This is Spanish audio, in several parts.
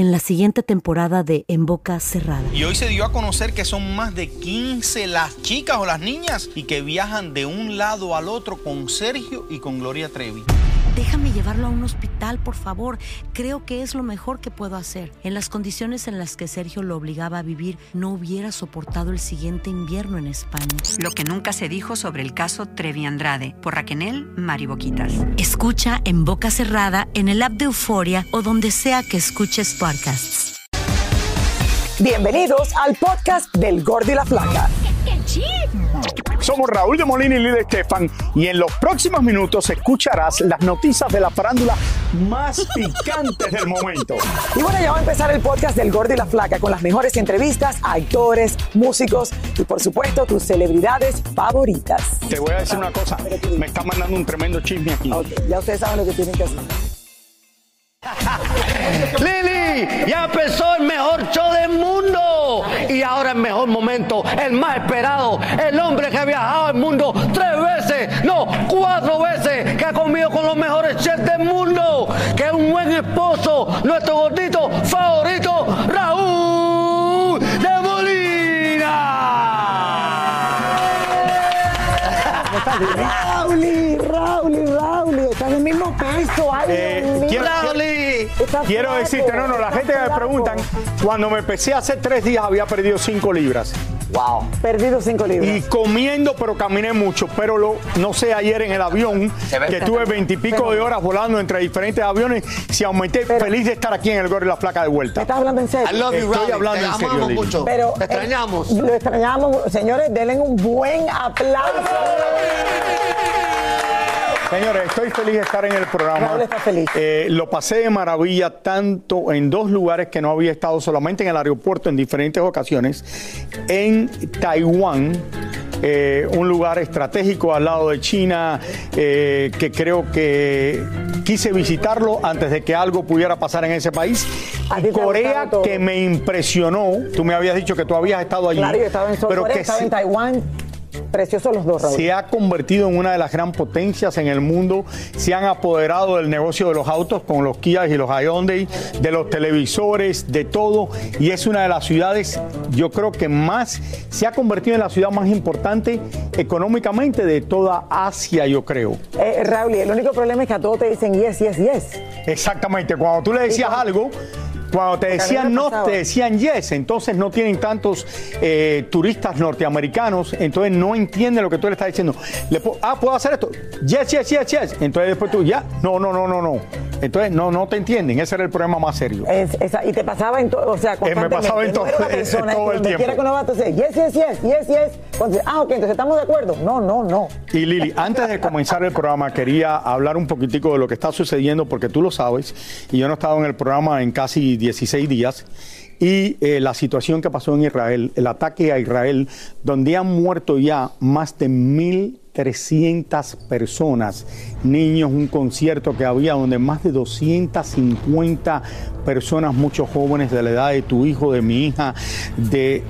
en la siguiente temporada de En Boca Cerrada. Y hoy se dio a conocer que son más de 15 las chicas o las niñas y que viajan de un lado al otro con Sergio y con Gloria Trevi. Déjame llevarlo a un hospital, por favor. Creo que es lo mejor que puedo hacer. En las condiciones en las que Sergio lo obligaba a vivir, no hubiera soportado el siguiente invierno en España. Lo que nunca se dijo sobre el caso Trevi Andrade, por Raquel Mariboquitas. Escucha en boca cerrada, en el app de Euforia o donde sea que escuches podcasts. Bienvenidos al podcast del Gordi y la Flaca. Somos Raúl de Molina y Lidia Estefan y en los próximos minutos escucharás las noticias de la farándula más picantes del momento. Y bueno, ya va a empezar el podcast del Gordo y la Flaca con las mejores entrevistas a actores, músicos y por supuesto tus celebridades favoritas. Te voy a decir una cosa, me está mandando un tremendo chisme aquí. Ok, ya ustedes saben lo que tienen que hacer. Ya empezó el mejor show del mundo. Y ahora el mejor momento, el más esperado, el hombre que ha viajado al mundo tres veces, no, cuatro veces, que ha comido con los mejores chefs del mundo, que es un buen esposo, Quiero decirte, no, no, la gente que me preguntan, cuando me pesé hace tres días había perdido cinco libras. Wow, perdido cinco libras. Y comiendo, pero caminé mucho. Pero lo, no sé, ayer en el avión, que estuve veintipico de horas volando entre diferentes aviones, si aumenté, Pero- feliz de estar aquí en el Gorro y la Placa de ¿Me vuelta. estás hablando en serio? I love you, Estoy hablando Te en serio, Lili. mucho. Pero, Te extrañamos. eh, lo extrañamos. Señores, denle un buen aplauso. Señores, estoy feliz de estar en el programa. Raúl está feliz. Eh, lo pasé de maravilla tanto en dos lugares que no había estado solamente en el aeropuerto en diferentes ocasiones. En Taiwán, eh, un lugar estratégico al lado de China, eh, que creo que quise visitarlo antes de que algo pudiera pasar en ese país. Y Corea, que me impresionó. Tú me habías dicho que tú habías estado allí. Claro, yo estaba en South pero Korea, que estaba en Taiwán. Preciosos los dos, Raúl. se ha convertido en una de las gran potencias en el mundo. Se han apoderado del negocio de los autos con los Kia y los Hyundai, de los televisores, de todo. Y es una de las ciudades, yo creo que más, se ha convertido en la ciudad más importante económicamente de toda Asia, yo creo. Eh, Raúl, el único problema es que a todos te dicen yes, yes, yes. Exactamente. Cuando tú le decías algo, cuando te decían no, pasaba. te decían yes. Entonces no tienen tantos eh, turistas norteamericanos. Entonces no entienden lo que tú le estás diciendo. Le ah, ¿puedo hacer esto? Yes, yes, yes, yes. Entonces después tú, ya, no, no, no, no, no. Entonces no, no te entienden. Ese era el problema más serio. Es- esa- y te pasaba en todo, o sea, Eh, me constantemente. pasaba en No una en persona todo el tiempo. que uno va, entonces, yes, yes, yes, yes, yes. Entonces, ah, ok, entonces estamos de acuerdo. No, no, no. Y Lili, antes de comenzar el programa, quería hablar un poquitico de lo que está sucediendo, porque tú lo sabes, y yo no he estado en el programa en casi 16 días, y eh, la situación que pasó en Israel, el ataque a Israel, donde han muerto ya más de 1.300 personas, niños, un concierto que había donde más de 250 personas, muchos jóvenes de la edad de tu hijo, de mi hija, de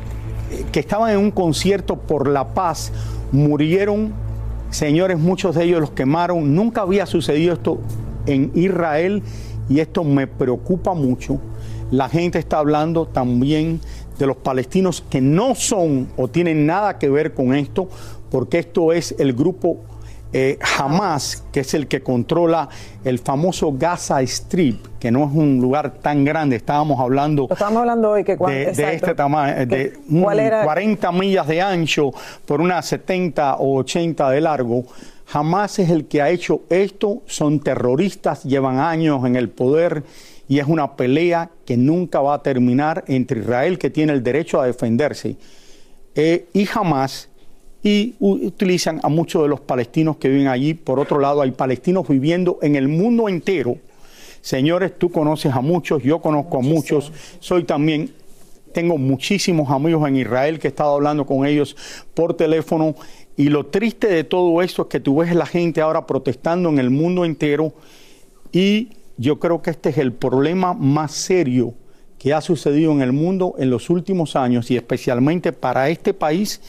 que estaban en un concierto por la paz, murieron, señores, muchos de ellos los quemaron. Nunca había sucedido esto en Israel y esto me preocupa mucho. La gente está hablando también de los palestinos que no son o tienen nada que ver con esto, porque esto es el grupo eh, Hamas, que es el que controla el famoso Gaza Strip, que no es un lugar tan grande. Estábamos hablando Lo estábamos hablando hoy que de, de este tamaño, de un ¿Cuál era? 40 millas de ancho por unas 70 o 80 de largo. Jamás es el que ha hecho esto, son terroristas, llevan años en el poder y es una pelea que nunca va a terminar entre Israel, que tiene el derecho a defenderse, eh, y Hamas, y utilizan a muchos de los palestinos que viven allí. Por otro lado, hay palestinos viviendo en el mundo entero. Señores, tú conoces a muchos, yo conozco a muchos, soy también tengo muchísimos amigos en Israel que he estado hablando con ellos por teléfono y lo triste de todo esto es que tú ves la gente ahora protestando en el mundo entero y yo creo que este es el problema más serio que ha sucedido en el mundo en los últimos años y especialmente para este país.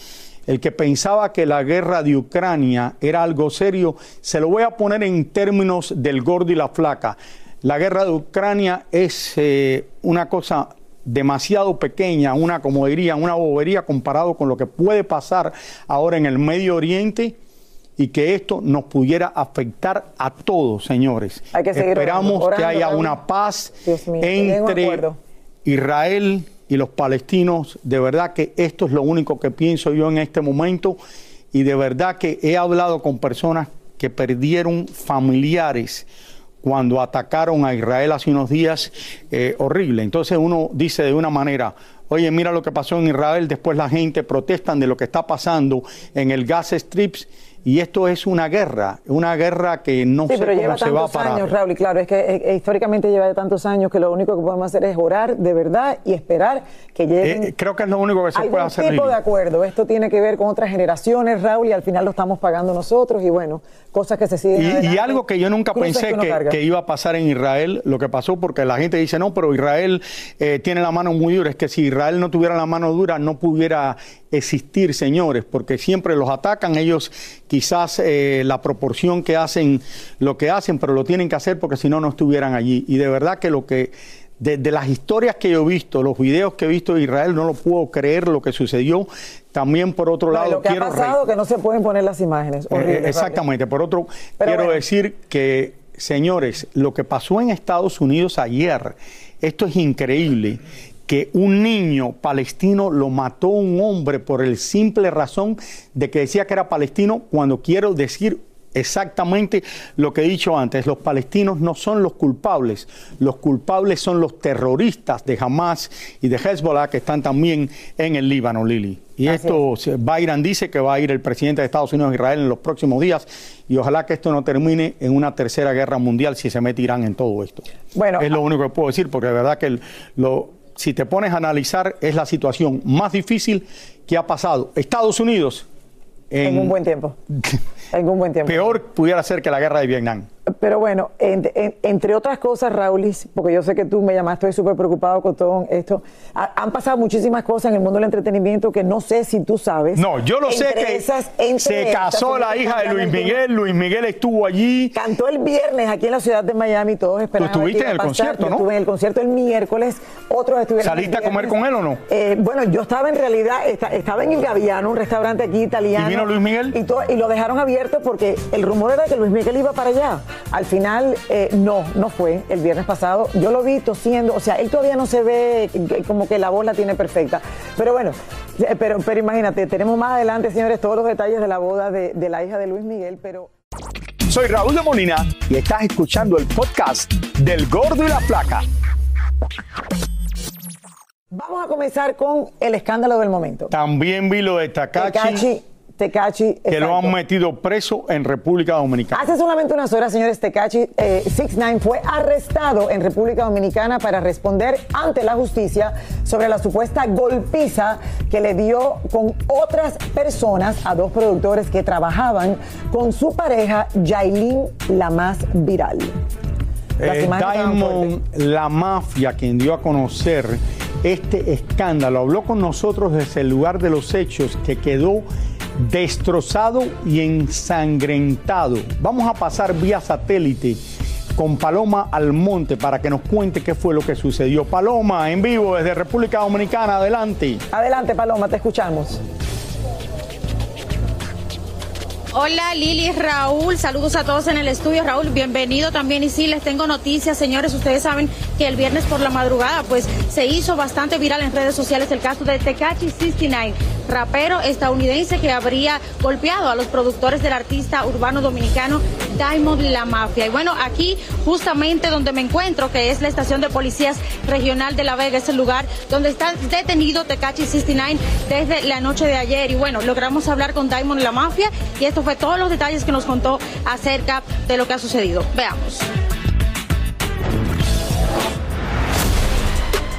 El que pensaba que la guerra de Ucrania era algo serio, se lo voy a poner en términos del gordo y la flaca. la guerra de Ucrania es eh, una cosa demasiado pequeña, una, como dirían, una bobería comparado con lo que puede pasar ahora en el Medio Oriente y que esto nos pudiera afectar a todos, señores. Hay que seguir Esperamos orando, que haya orando. una paz mío, entre. Israel y los palestinos. De verdad que esto es lo único que pienso yo en este momento y de verdad que he hablado con personas que perdieron familiares cuando atacaron a Israel hace unos días, eh, horrible. Entonces uno dice de una manera, oye, mira lo que pasó en Israel, después la gente protestan de lo que está pasando en el Gaza Strips y esto es una guerra, una guerra que no Sí, sé pero cómo lleva se va a tantos parar. años, Raúl, y claro, es que eh, eh, históricamente lleva tantos años que lo único que podemos hacer es orar de verdad y esperar que lleguen Eh, creo que es lo único que se puede hacer. tipo de acuerdo. Esto tiene que ver con otras generaciones, Raúl, y al final lo estamos pagando nosotros y bueno, cosas que se siguen Y, y adelante, algo que yo nunca pensé que, que iba a pasar en Israel, lo que pasó porque la gente dice, no, pero Israel eh, tiene la mano muy dura. Es que si Israel no tuviera la mano dura, no pudiera existir, señores, porque siempre los atacan. Ellos quizás eh, la proporción que hacen lo que hacen, pero lo tienen que hacer porque si no, no estuvieran allí. Y de verdad que lo que... De, de las historias que yo he visto, los videos que he visto de Israel, no lo puedo creer lo que sucedió. También, por otro No, lado, lo que ha quiero re- pasado que no se pueden poner las imágenes. eh, Horrible, Raúl. exactamente. Por otro, Pero quiero bueno. decir que, señores, lo que pasó en Estados Unidos ayer, esto es increíble, que un niño palestino lo mató un hombre por el simple razón de que decía que era palestino, cuando quiero decir exactamente lo que he dicho antes, los palestinos no son los culpables, los culpables son los terroristas de Hamas y de Hezbollah que están también en el Líbano, Lili. Y Así esto Byron dice que va a ir el presidente de Estados Unidos a Israel en los próximos días y ojalá que esto no termine en una tercera guerra mundial si se mete Irán en todo esto. Bueno, es lo único que puedo decir porque de verdad que el- lo, si te pones a analizar es la situación más difícil que ha pasado Estados Unidos en un buen tiempo. En un buen tiempo. peor pudiera ser que la guerra de Vietnam. Pero bueno, en- en- entre otras cosas, Raulis, porque yo sé que tú me llamaste, estoy súper preocupado con todo esto. ha- han pasado muchísimas cosas en el mundo del entretenimiento que no sé si tú sabes. No, yo lo sé que esas- se casó la hija de Luis. Miguel, Luis Miguel estuvo allí. Cantó el viernes aquí en la ciudad de Miami, todos esperaban. Tú estuviste en el pasar. concierto, Yo ¿no? Estuve en el concierto el miércoles, otros estuvieron. ¿Saliste a comer con él o no? Eh, bueno, yo estaba en realidad, esta- estaba en el Gaviano, un restaurante aquí italiano. ¿Y vino Luis Miguel? Y, todo- y lo dejaron abierto porque el rumor era que Luis Miguel iba para allá. Al final, eh, no, no fue el viernes pasado. Yo lo vi tosiendo, o sea, él todavía no se ve como que la voz la tiene perfecta. Pero bueno, eh, pero, pero imagínate, tenemos más adelante, señores, todos los detalles de la boda de, de la hija de Luis Miguel, pero... Soy Raúl de Molina y estás escuchando el podcast del Gordo y la Flaca. Vamos a comenzar con el escándalo del momento. También vi lo de Takachi, Tecachi, que lo han metido preso en República Dominicana. Hace solamente unas horas, señores, Tecachi eh, 6ix9ine fue arrestado en República Dominicana para responder ante la justicia sobre la supuesta golpiza que le dio con otras personas a dos productores que trabajaban con su pareja, Yailin, la más viral. Eh, Diamond, la mafia, quien dio a conocer este escándalo, habló con nosotros desde el lugar de los hechos que quedó destrozado y ensangrentado. Vamos a pasar vía satélite con Paloma Almonte para que nos cuente qué fue lo que sucedió. Paloma, en vivo desde República Dominicana, adelante. Adelante, Paloma, te escuchamos. Hola Lili, Raúl, saludos a todos en el estudio. Raúl, bienvenido también. Y sí, les tengo noticias, señores. Ustedes saben que el viernes por la madrugada, pues se hizo bastante viral en redes sociales el caso de Tecachi 69, rapero estadounidense que habría golpeado a los productores del artista urbano dominicano Diamond La Mafia. Y bueno, aquí justamente donde me encuentro, que es la estación de policías regional de La Vega, es el lugar donde está detenido Tecachi 69 desde la noche de ayer. Y bueno, logramos hablar con Diamond La Mafia y esto fue todos los detalles que nos contó acerca de lo que ha sucedido. Veamos.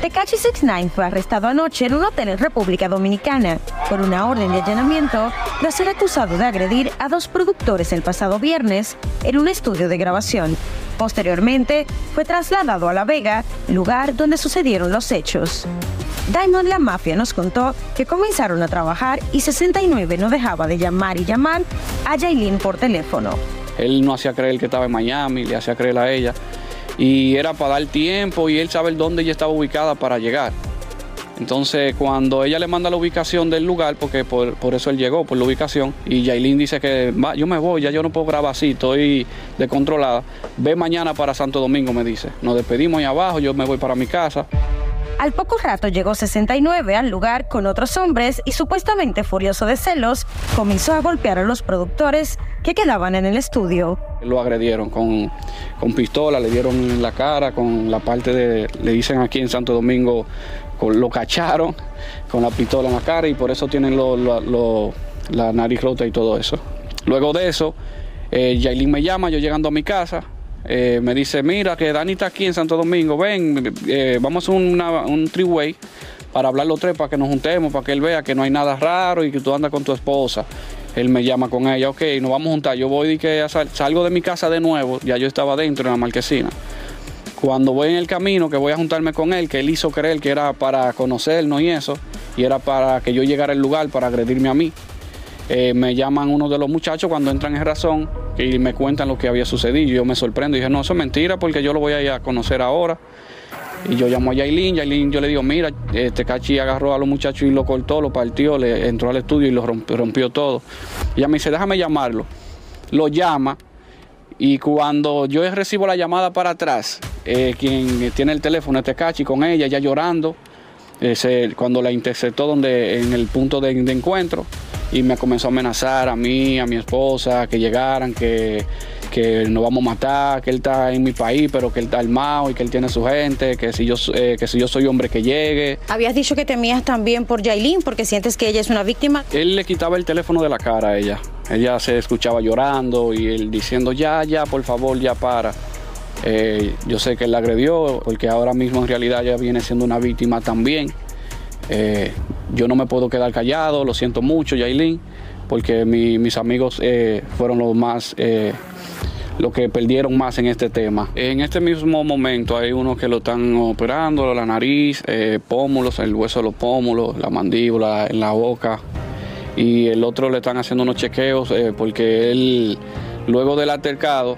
Tecachi 69 fue arrestado anoche en un hotel en República Dominicana por una orden de allanamiento tras ser acusado de agredir a dos productores el pasado viernes en un estudio de grabación. Posteriormente, fue trasladado a La Vega, lugar donde sucedieron los hechos. Diamond La Mafia nos contó que comenzaron a trabajar y 69 no dejaba de llamar y llamar a Yailin por teléfono. Él no hacía creer que estaba en Miami, le hacía creer a ella y era para dar tiempo y él saber dónde ella estaba ubicada para llegar. Entonces, cuando ella le manda la ubicación del lugar, porque por, eso él llegó, por la ubicación, y Yailin dice que Va, yo me voy, ya yo no puedo grabar así, estoy descontrolada, ve mañana para Santo Domingo, me dice. Nos despedimos ahí abajo, yo me voy para mi casa. Al poco rato llegó 69 al lugar con otros hombres y supuestamente furioso de celos, comenzó a golpear a los productores que quedaban en el estudio. Lo agredieron con, con pistola, le dieron en la cara, con la parte de, le dicen aquí en Santo Domingo, con, lo cacharon con la pistola en la cara y por eso tienen la nariz rota y todo eso. Luego de eso, eh, me llama, yo llegando a mi casa, eh, me dice, mira que Dani está aquí en Santo Domingo, ven, eh, vamos a un three-way para hablar los tres, para que nos juntemos, para que él vea que no hay nada raro y que tú andas con tu esposa. Él me llama con ella, ok, nos vamos a juntar. Yo voy y que salgo de mi casa de nuevo, ya yo estaba dentro en la marquesina. Cuando voy en el camino, que voy a juntarme con él, que él hizo creer que era para conocernos y eso, y era para que yo llegara al lugar para agredirme a mí. Eh, me llaman uno de los muchachos cuando entran en razón y me cuentan lo que había sucedido. Yo me sorprendo y dije, no, eso es mentira porque yo lo voy a ir a conocer ahora. Y yo llamo a Yailin, Yailin yo le digo, mira, este cachi agarró a los muchachos y lo cortó, lo partió, le entró al estudio y lo rompió, todo. Y ella me dice, déjame llamarlo. Lo llama y cuando yo recibo la llamada para atrás, eh, quien tiene el teléfono, este cachi con ella, ya llorando, cuando la interceptó donde, en el punto de encuentro, y me comenzó a amenazar a mí, a mi esposa, que llegaran, que, que nos vamos a matar, que él está en mi país, pero que él está armado y que él tiene su gente, que si yo, eh, que si yo soy hombre que llegue. Habías dicho que temías también por Yailin porque sientes que ella es una víctima. Él le quitaba el teléfono de la cara a ella. Ella se escuchaba llorando y él diciendo, ya, ya, por favor, ya para. Eh, yo sé que él la agredió porque ahora mismo en realidad ella viene siendo una víctima también. Eh, yo no me puedo quedar callado, lo siento mucho, Yailin, porque mis amigos eh, fueron los más, eh, los que perdieron más en este tema. En este mismo momento hay unos que lo están operando, la nariz, pómulos, el hueso de los pómulos, la mandíbula, en la boca, y el otro le están haciendo unos chequeos porque él, luego del altercado,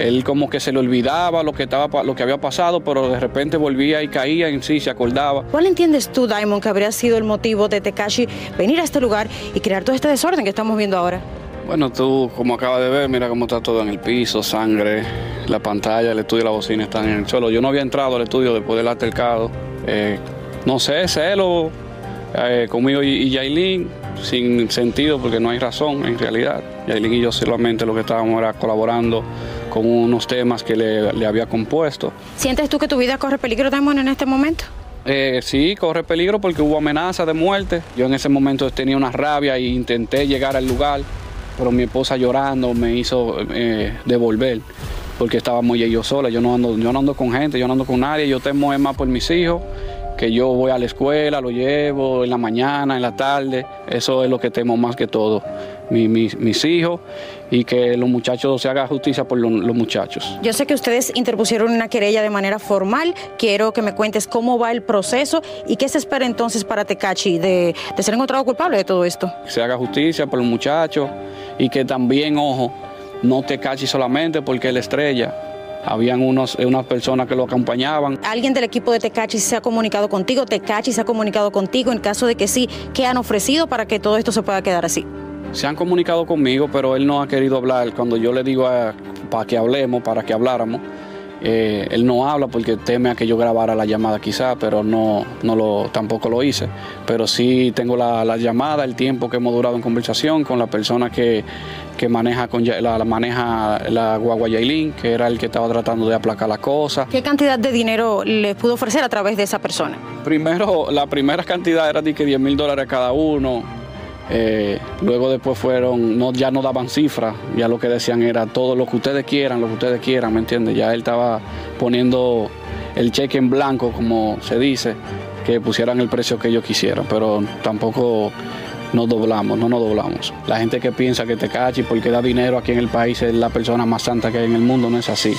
él como que se le olvidaba lo que, estaba, lo que había pasado, pero de repente volvía y caía en sí, se acordaba. ¿Cuál entiendes tú, Diamond, que habría sido el motivo de Tekashi venir a este lugar y crear todo este desorden que estamos viendo ahora? Bueno, tú como acabas de ver, mira cómo está todo en el piso, sangre, la pantalla, el estudio y la bocina están en el suelo. Yo no había entrado al estudio después del altercado. Eh, no sé, celo eh, conmigo y, y Yailin, sin sentido porque no hay razón en realidad. Yailin y yo solamente lo que estábamos era colaborando con unos temas que le, había compuesto. ¿Sientes tú que tu vida corre peligro, Damon, en este momento? Eh, sí, corre peligro porque hubo amenaza de muerte. Yo en ese momento tenía una rabia e intenté llegar al lugar, pero mi esposa llorando me hizo eh, devolver porque estaba muy yo sola. Yo no, ando, yo no ando con gente, yo no ando con nadie. Yo temo más por mis hijos, que yo voy a la escuela, lo llevo en la mañana, en la tarde. Eso es lo que temo más que todo mis hijos y que los muchachos se haga justicia por los, muchachos. Yo sé que ustedes interpusieron una querella de manera formal. Quiero que me cuentes cómo va el proceso y qué se espera entonces para Tecachi de, ser encontrado culpable de todo esto. Que se haga justicia por los muchachos y que también, ojo, no Tecachi solamente porque él estrella. Habían unos, unas personas que lo acompañaban. ¿Alguien del equipo de Tecachi se ha comunicado contigo? ¿Tecachi se ha comunicado contigo? En caso de que sí, ¿qué han ofrecido para que todo esto se pueda quedar así? Se han comunicado conmigo, pero él no ha querido hablar. Cuando yo le digo para que hablemos, para que habláramos, eh, él no habla porque teme a que yo grabara la llamada quizá, pero no, no lo, tampoco lo hice. Pero sí tengo la, llamada, el tiempo que hemos durado en conversación con la persona que, maneja, con, la, maneja la guagua Yailin, que era el que estaba tratando de aplacar la cosa. ¿Qué cantidad de dinero le pudo ofrecer a través de esa persona? Primero, la primera cantidad era de que 10 mil dólares cada uno eh, luego después fueron, no, ya no daban cifras, ya lo que decían era todo lo que ustedes quieran, lo que ustedes quieran, ¿me entiendes? Ya él estaba poniendo el cheque en blanco, como se dice, que pusieran el precio que ellos quisieran, pero tampoco nos doblamos, no nos doblamos. La gente que piensa que te cachi porque da dinero aquí en el país es la persona más santa que hay en el mundo, no es así.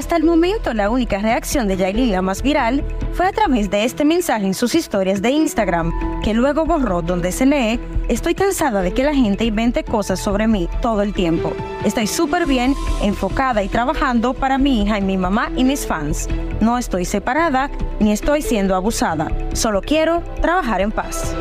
Hasta el momento, la única reacción de Yailin, la más viral, fue a través de este mensaje en sus historias de Instagram, que luego borró donde se lee, estoy cansada de que la gente invente cosas sobre mí todo el tiempo. Estoy súper bien, enfocada y trabajando para mi hija y mi mamá y mis fans. No estoy separada ni estoy siendo abusada. Solo quiero trabajar en paz.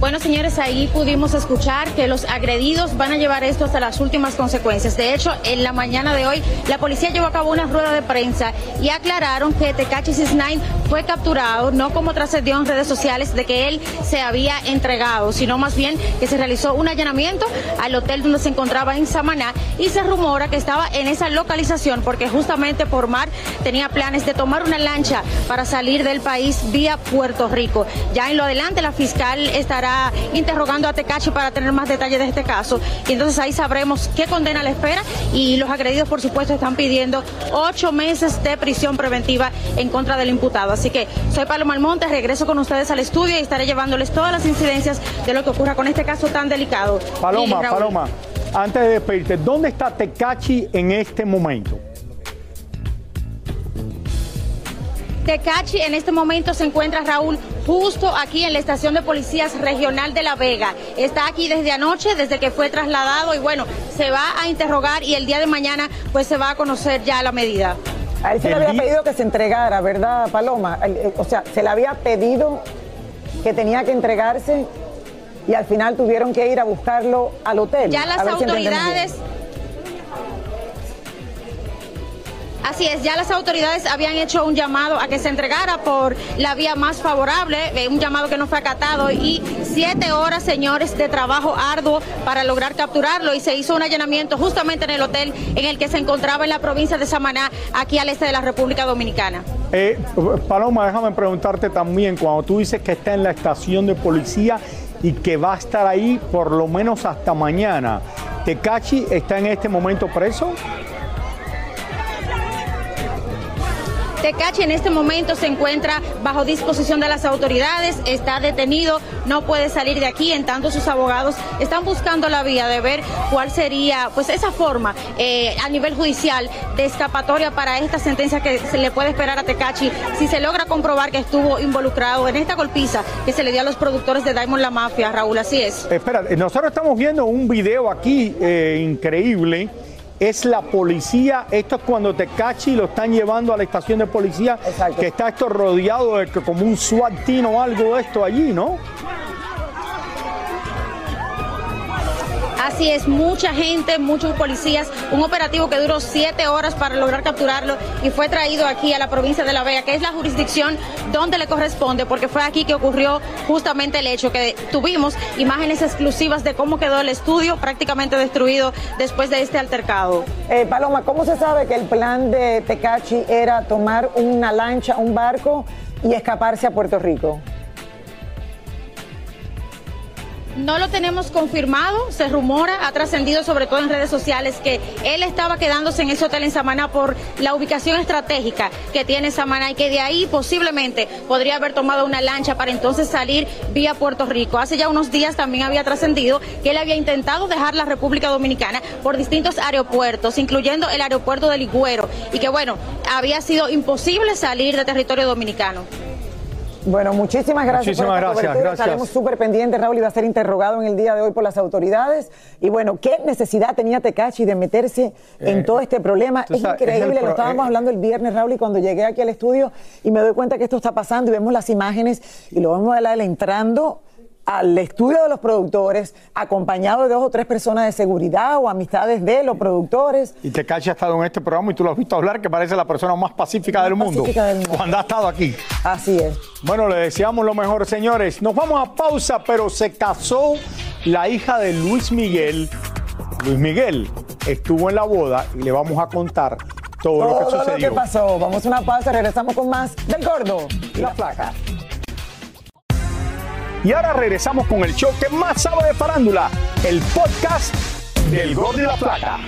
Bueno, señores, ahí pudimos escuchar que los agredidos van a llevar esto hasta las últimas consecuencias. De hecho, en la mañana de hoy, la policía llevó a cabo una rueda de prensa y aclararon que Tecachi 69 fue capturado, no como trascendió en redes sociales de que él se había entregado, sino más bien que se realizó un allanamiento al hotel donde se encontraba en Samaná y se rumora que estaba en esa localización porque justamente por mar tenía planes de tomar una lancha para salir del país vía Puerto Rico. Ya en lo adelante, la fiscal estará interrogando a Tecachi para tener más detalles de este caso. Y entonces ahí sabremos qué condena le espera y los agredidos, por supuesto, están pidiendo ocho meses de prisión preventiva en contra del imputado. Así que soy Paloma Almonte, regreso con ustedes al estudio y estaré llevándoles todas las incidencias de lo que ocurra con este caso tan delicado. Paloma, Paloma, antes de despedirte, ¿dónde está Tecachi en este momento? Tecachi en este momento se encuentra Raúl justo aquí en la estación de policías regional de La Vega. Está aquí desde anoche, desde que fue trasladado y bueno, se va a interrogar y el día de mañana pues se va a conocer ya la medida. A él se le había pedido que se entregara, ¿verdad, Paloma? O sea, se le había pedido que tenía que entregarse y al final tuvieron que ir a buscarlo al hotel. Ya las autoridades Así es, ya las autoridades habían hecho un llamado a que se entregara por la vía más favorable, eh, un llamado que no fue acatado y siete horas, señores, de trabajo arduo para lograr capturarlo y se hizo un allanamiento justamente en el hotel en el que se encontraba en la provincia de Samaná, aquí al este de la República Dominicana. Eh, Paloma, déjame preguntarte también, cuando tú dices que está en la estación de policía y que va a estar ahí por lo menos hasta mañana, ¿Tecachi está en este momento preso? Tecachi en este momento se encuentra bajo disposición de las autoridades, está detenido, no puede salir de aquí, en tanto sus abogados están buscando la vía de ver cuál sería pues esa forma eh, a nivel judicial de escapatoria para esta sentencia que se le puede esperar a Tecachi si se logra comprobar que estuvo involucrado en esta golpiza que se le dio a los productores de Diamond La Mafia, Raúl, así es. Espera, nosotros estamos viendo un video aquí eh, increíble es la policía. Esto es cuando te cachi y lo están llevando a la estación de policía, que está esto rodeado de como un SWAT o algo de esto allí, ¿no? Así es, mucha gente, muchos policías, un operativo que duró siete horas para lograr capturarlo y fue traído aquí a la provincia de La Vega, que es la jurisdicción donde le corresponde, porque fue aquí que ocurrió justamente el hecho, que tuvimos imágenes exclusivas de cómo quedó el estudio prácticamente destruido después de este altercado. Eh, Paloma, ¿cómo se sabe que el plan de Tecachi era tomar una lancha, un barco y escaparse a Puerto Rico? No lo tenemos confirmado, se rumora, ha trascendido sobre todo en redes sociales que él estaba quedándose en ese hotel en Samaná por la ubicación estratégica que tiene Samaná y que de ahí posiblemente podría haber tomado una lancha para entonces salir vía Puerto Rico. Hace ya unos días también había trascendido que él había intentado dejar la República Dominicana por distintos aeropuertos, incluyendo el aeropuerto de Ligüero, y que bueno, había sido imposible salir de territorio dominicano. Bueno, muchísimas gracias muchísimas por esta gracias, Estaremos súper pendientes. Raúl iba a ser interrogado en el día de hoy por las autoridades. Y bueno, ¿qué necesidad tenía Tecachi de meterse en eh, todo este problema? Es increíble, lo estábamos eh, hablando el viernes, Raúl, y cuando llegué aquí al estudio y me doy cuenta que esto está pasando y vemos las imágenes y lo vemos a él entrando al estudio de los productores, acompañado de dos o tres personas de seguridad o amistades de los productores. Y Tecachi ha estado en este programa y tú lo has visto hablar, que parece la persona más pacífica, del, mundo, cuando ha estado aquí. Así es. Bueno, le deseamos lo mejor, señores. Nos vamos a pausa, pero se casó la hija de Luis Miguel. Luis Miguel estuvo en la boda y le vamos a contar todo, lo que sucedió. Todo lo que pasó. Vamos a una pausa, regresamos con más del gordo y la flaca. Y ahora regresamos con el show que más sabe de farándula, el podcast del Gol de la Plata.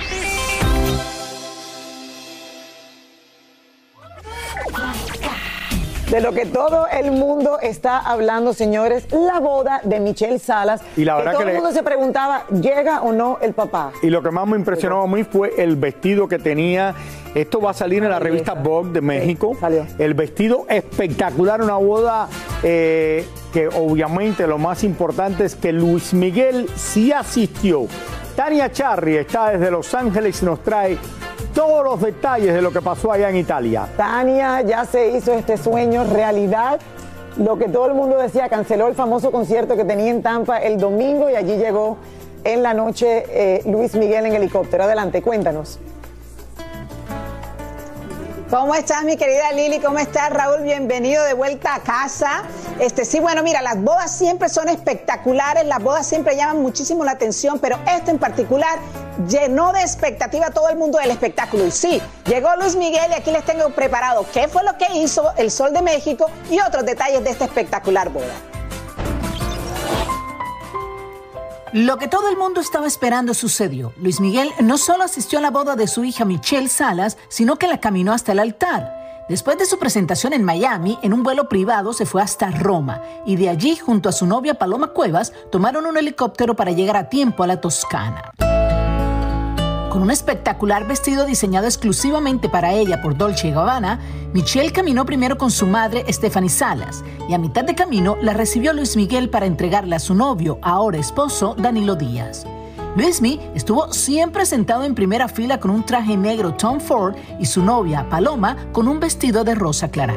De lo que todo el mundo está hablando, señores, la boda de Michelle Salas. Y la que verdad todo que el le- mundo se preguntaba, ¿llega o no el papá? Y lo que más me impresionó a mí fue el vestido que tenía. Esto va a salir en la revista Vogue de México. El vestido espectacular, una boda eh, que obviamente lo más importante es que Luis Miguel sí asistió. Tania Charri está desde Los Ángeles y nos trae todos los detalles de lo que pasó allá en Italia. Tania, ya se hizo este sueño realidad. Lo que todo el mundo decía, canceló el famoso concierto que tenía en Tampa el domingo y allí llegó en la noche eh, Luis Miguel en helicóptero. Adelante, cuéntanos. ¿Cómo estás, mi querida Lili? ¿Cómo estás, Raúl? Bienvenido de vuelta a casa. Este, sí, bueno, mira, las bodas siempre son espectaculares, las bodas siempre llaman muchísimo la atención, pero este en particular llenó de expectativa a todo el mundo del espectáculo. Y sí, llegó Luis Miguel y aquí les tengo preparado qué fue lo que hizo el Sol de México y otros detalles de esta espectacular boda. Lo que todo el mundo estaba esperando sucedió. Luis Miguel no solo asistió a la boda de su hija Michelle Salas, sino que la caminó hasta el altar. Después de su presentación en Miami, en un vuelo privado se fue hasta Roma y de allí, junto a su novia Paloma Cuevas, tomaron un helicóptero para llegar a tiempo a la Toscana. Con un espectacular vestido diseñado exclusivamente para ella por Dolce Gabbana, Michelle caminó primero con su madre Stephanie Salas y a mitad de camino la recibió Luis Miguel para entregarle a su novio, ahora esposo, Danilo Díaz. Luismi estuvo siempre sentado en primera fila con un traje negro Tom Ford y su novia, Paloma, con un vestido de rosa clara.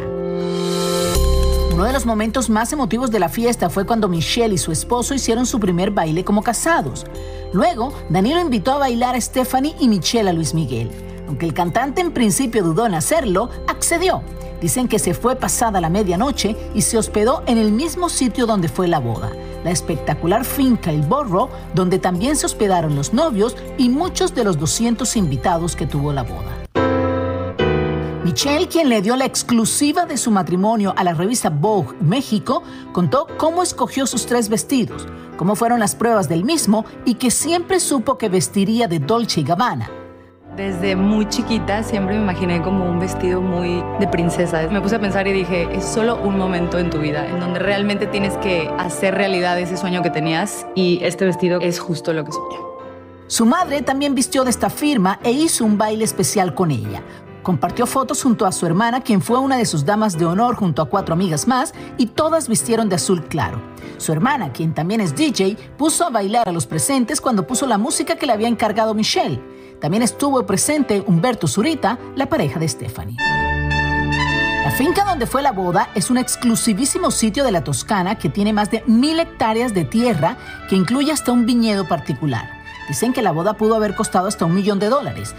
Uno de los momentos más emotivos de la fiesta fue cuando Michelle y su esposo hicieron su primer baile como casados. Luego, Danilo invitó a bailar a Stephanie y Michelle a Luis Miguel. Aunque el cantante en principio dudó en hacerlo, accedió. Dicen que se fue pasada la medianoche y se hospedó en el mismo sitio donde fue la boda, la espectacular finca El Borro, donde también se hospedaron los novios y muchos de los 200 invitados que tuvo la boda. Michelle, quien le dio la exclusiva de su matrimonio a la revista Vogue México, contó cómo escogió sus tres vestidos, cómo fueron las pruebas del mismo y que siempre supo que vestiría de Dolce y Gabbana. Desde muy chiquita siempre me imaginé como un vestido muy de princesa. Me puse a pensar y dije, es solo un momento en tu vida en donde realmente tienes que hacer realidad ese sueño que tenías y este vestido es justo lo que soñé. Su madre también vistió de esta firma e hizo un baile especial con ella. Compartió fotos junto a su hermana, quien fue una de sus damas de honor junto a cuatro amigas más, y todas vistieron de azul claro. Su hermana, quien también es DJ, puso a bailar a los presentes cuando puso la música que le había encargado Michelle. También estuvo presente Humberto Zurita, la pareja de Stephanie. La finca donde fue la boda es un exclusivísimo sitio de la Toscana que tiene más de mil hectáreas de tierra que incluye hasta un viñedo particular. Dicen que la boda pudo haber costado hasta un millón de dólares.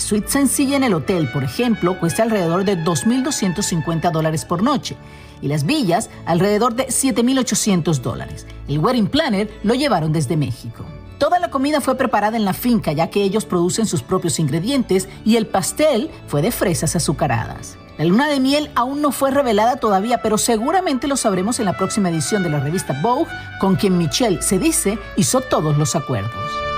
La suite sencilla en el hotel, por ejemplo, cuesta alrededor de 2.250 dólares por noche y las villas alrededor de 7.800 dólares. El wedding planner lo llevaron desde México. Toda la comida fue preparada en la finca ya que ellos producen sus propios ingredientes y el pastel fue de fresas azucaradas. La luna de miel aún no fue revelada todavía, pero seguramente lo sabremos en la próxima edición de la revista Vogue, con quien Michelle se dice hizo todos los acuerdos.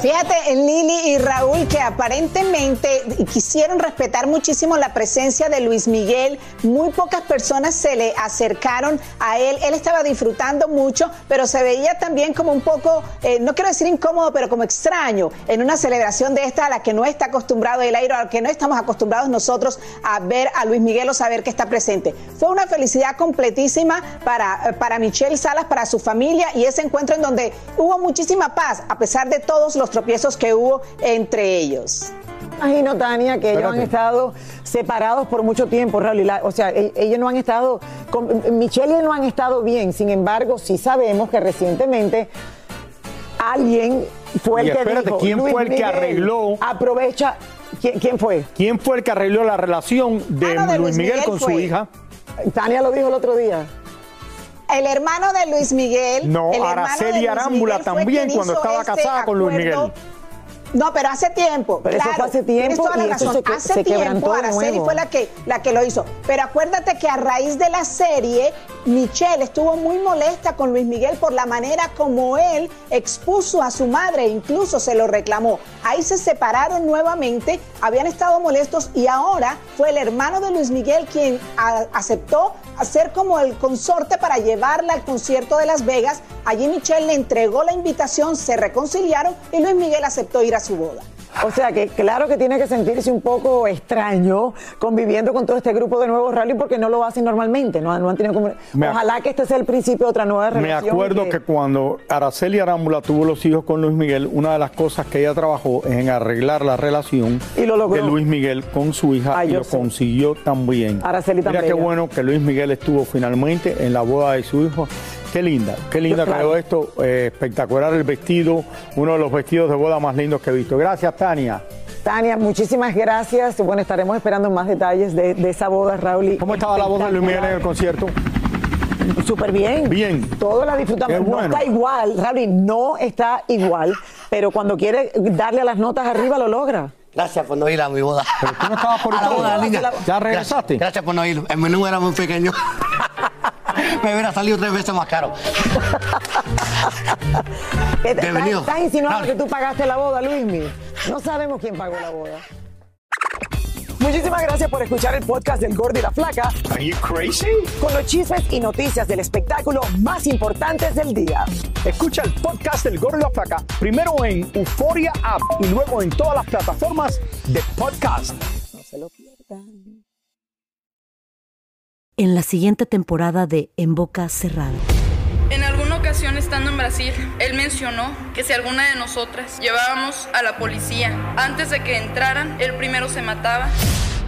Fíjate, en Lili y Raúl, que aparentemente quisieron respetar muchísimo la presencia de Luis Miguel. Muy pocas personas se le acercaron a él. Él estaba disfrutando mucho, pero se veía también como un poco, eh, no quiero decir incómodo, pero como extraño en una celebración de esta a la que no está acostumbrado el aire, a la que no estamos acostumbrados nosotros a ver a Luis Miguel o saber que está presente. Fue una felicidad completísima para, para Michelle Salas, para su familia y ese encuentro en donde hubo muchísima paz, a pesar de todos los tropiezos que hubo entre ellos. Imagino, Tania, que ellos han estado separados por mucho tiempo, Raúl. y la- O sea, ellos no han estado, con, Michelle y él no han estado bien. Sin embargo, sí sabemos que recientemente alguien fue el Y que espérate, dijo, ¿quién "Luis fue el que arregló? Aprovecha. ¿Quién, quién fue? ¿Quién fue el que arregló la relación de, Ah, no, de Luis Luis Miguel, Miguel con su hija? Tania lo dijo el otro día. El hermano de Luis Miguel. No, el hermano Araceli Luis Arámbula Miguel también cuando estaba este casada con Luis. Miguel. No, pero hace tiempo. Pero eso claro, fue hace tiempo Tienes toda la y eso razón. se hace se tiempo Araceli nuevo. fue la que, la que lo hizo. Pero acuérdate que a raíz de la serie, Michelle estuvo muy molesta con Luis Miguel por la manera como él expuso a su madre, e incluso se lo reclamó. Ahí se separaron nuevamente, habían estado molestos y ahora fue el hermano de Luis Miguel quien a- aceptó hacer como el consorte para llevarla al concierto de Las Vegas. Allí Michelle le entregó la invitación, se reconciliaron y Luis Miguel aceptó ir a su boda. O sea que claro que tiene que sentirse un poco extraño conviviendo con todo este grupo de nuevos rally porque no lo hacen normalmente, no, no han tenido como- Me Ojalá que este sea el principio de otra nueva Me relación. acuerdo y que cuando Araceli Arámbula tuvo los hijos con Luis Miguel, una de las cosas que ella trabajó es en arreglar la relación Y lo logró. de Luis Miguel con su hija Ay, y lo sé. consiguió también. Araceli tan Mira qué bueno que Luis Miguel estuvo finalmente en la boda de su hijo. Qué linda, qué linda Claro. quedó esto. eh, espectacular el vestido, uno de los vestidos de boda más lindos que he visto. Gracias, Tania. Tania, muchísimas gracias. Bueno, estaremos esperando más detalles de, de esa boda, Raúl. ¿Cómo estaba la voz de Luis Miguel en el concierto? Súper bien. Bien. Todos la disfrutamos. No está igual, Raúl, no está igual, pero cuando quiere darle a las notas arriba lo logra. Gracias por no ir a mi boda. Pero tú no estabas por a la boda, niña. ¿Ya regresaste? Gracias, gracias por no ir. El menú era muy pequeño. Me hubiera salido tres veces más caro. ¿Qué te- Bienvenido. ¿Estás, estás insinuando que tú pagaste la boda, Luismi? No sabemos quién pagó la boda. Muchísimas gracias por escuchar el podcast del Gordo y la Flaca. Are you crazy? Con los chismes y noticias del espectáculo más importantes del día. Escucha el podcast del Gordo y la Flaca primero en Euforia App y luego en todas las plataformas de podcast. No se lo pierdan. En la siguiente temporada de En Boca Cerrada. Estando en Brasil, él mencionó que si alguna de nosotras llevábamos a la policía antes de que entraran, él primero se mataba.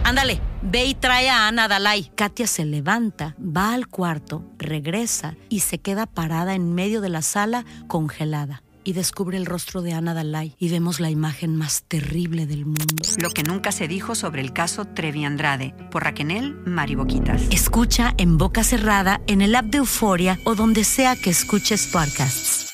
Ándale, ve y trae a Ana Dalai. Katia se levanta, va al cuarto, regresa y se queda parada en medio de la sala congelada. Y descubre el rostro de Ana Dalai y vemos la imagen más terrible del mundo. Lo que nunca se dijo sobre el caso Trevi Andrade, por Raquel Mariboquitas. Escucha en boca cerrada, en el app de Euforia o donde sea que escuches podcasts.